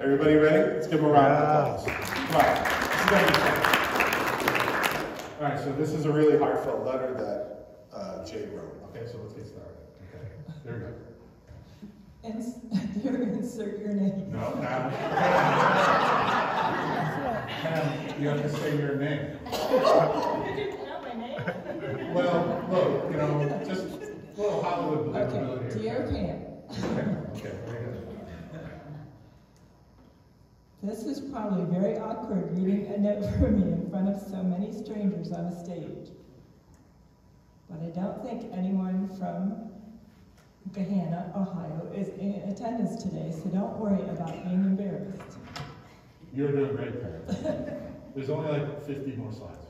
Everybody ready? Let's give them a round of applause. Come on. All right, so this is a really heartfelt letter that uh, Jay wrote. Okay, so let's get started. Okay, there we go. Ins- Here, insert your name. No, now. Pam, you have to say your name. Well, look, you know, just a little Hollywood believability Okay, here. dear Pam, Okay, very good. This is probably very awkward reading a note for me in front of so many strangers on a stage. But I don't think anyone from Gahanna, Ohio is in attendance today, so don't worry about being embarrassed. You're doing great, Pam. There's only like 50 more slides.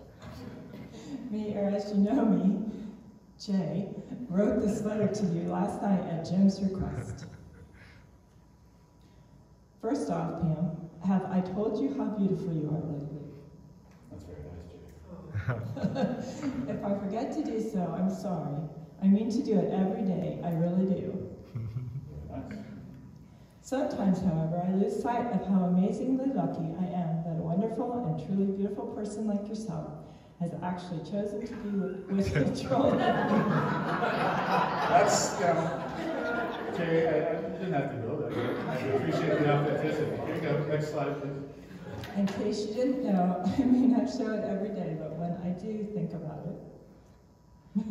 Me, or as you know me, Jay, wrote this letter to you last night at Jim's request. First off, Pam, have I told you how beautiful you are lately? That's very nice, Jay. If I forget to do so, I'm sorry. I mean to do it every day, I really do. Sometimes, however, I lose sight of how amazingly lucky I am that a wonderful and truly beautiful person like yourself has actually chosen to be with, control. That's, you know, Jay, I, I didn't have to go there. I appreciate the authenticity. Next slide, please. In case you didn't know, I may not show it every day, but when I do think about it,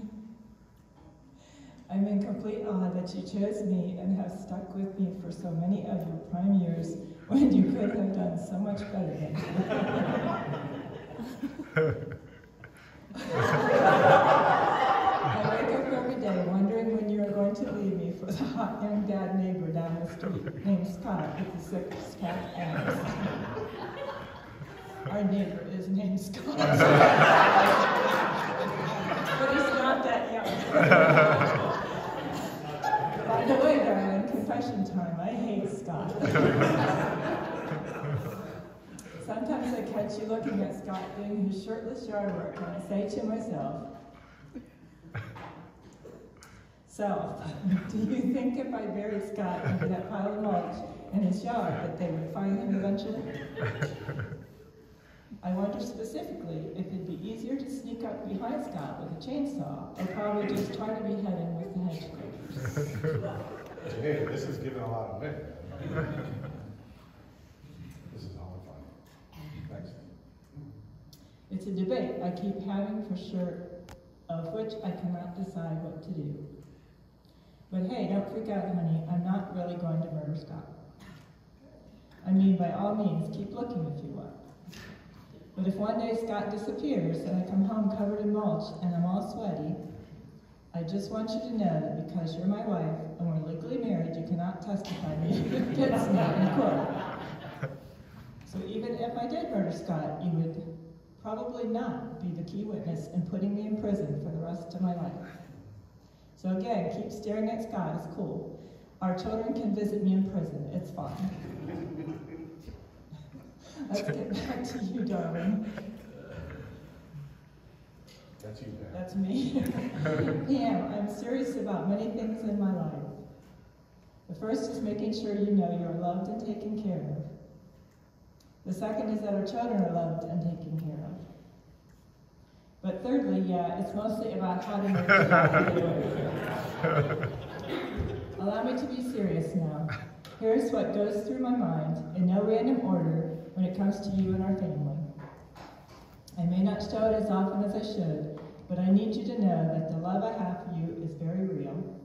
I'm in complete awe that you chose me and have stuck with me for so many of your prime years when you could have done so much better than I wake up every day wondering when you are going to leave me for the hot young dad neighbor down the street named Scott with the six abs. Our neighbor is named Scott. but he's not that young. By the way, darling, confession time. I hate Scott. Sometimes I catch you looking at Scott doing his shirtless yard work, and I say to myself, so, do you think if I buried Scott into that pile of mulch in his yard that they would find him eventually? I wonder specifically if it'd be easier to sneak up behind Scott with a chainsaw or probably just try to behead him with the hedge. Jay, this is giving a lot of away. This is all fun. Thanks. It's a debate I keep having for sure, of which I cannot decide what to do. But hey, don't freak out, honey. I'm not really going to murder Scott. I mean, by all means, keep looking if you want. But if one day Scott disappears and I come home covered in mulch and I'm all sweaty, I just want you to know that because you're my wife and we're legally married, you cannot testify me against me in court. So even if I did murder Scott, you would probably not be the key witness in putting me in prison for the rest of my life. So again, keep staring at Scott, it's cool. Our children can visit me in prison, it's fine. Let's get back to you, darling. That's you, Pam. That's me. Pam, I'm serious about many things in my life. The first is making sure you know you are loved and taken care of. The second is that our children are loved and taken care of. But thirdly, yeah, it's mostly about how to make sure Allow me to be serious now. Here's what goes through my mind in no random order when it comes to you and our family. I may not show it as often as I should, but I need you to know that the love I have for you is very real.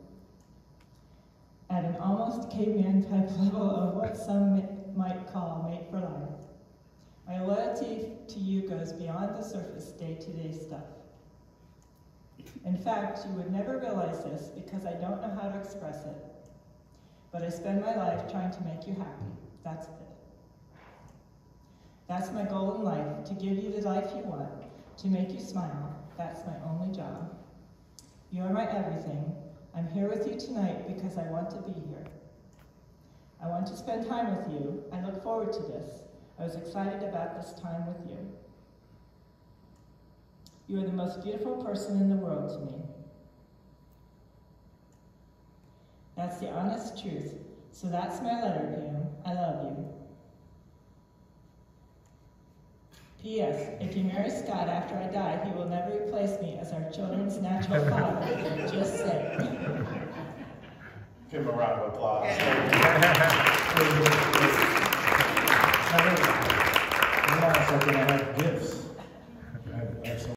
At an almost caveman type level of what some might call mate for life. My loyalty to you goes beyond the surface day to day stuff. In fact, you would never realize this because I don't know how to express it. But I spend my life trying to make you happy. That's. That's my goal in life to give you the life you want, to make you smile. That's my only job. You are my everything. I'm here with you tonight because I want to be here. I want to spend time with you. I look forward to this. I was excited about this time with you. You are the most beautiful person in the world to me. That's the honest truth. So that's my letter, Pam. I love you. P.S. If you marry Scott after I die, he will never replace me as our children's natural father. Just say. Give him a round of applause. Second, I have gifts.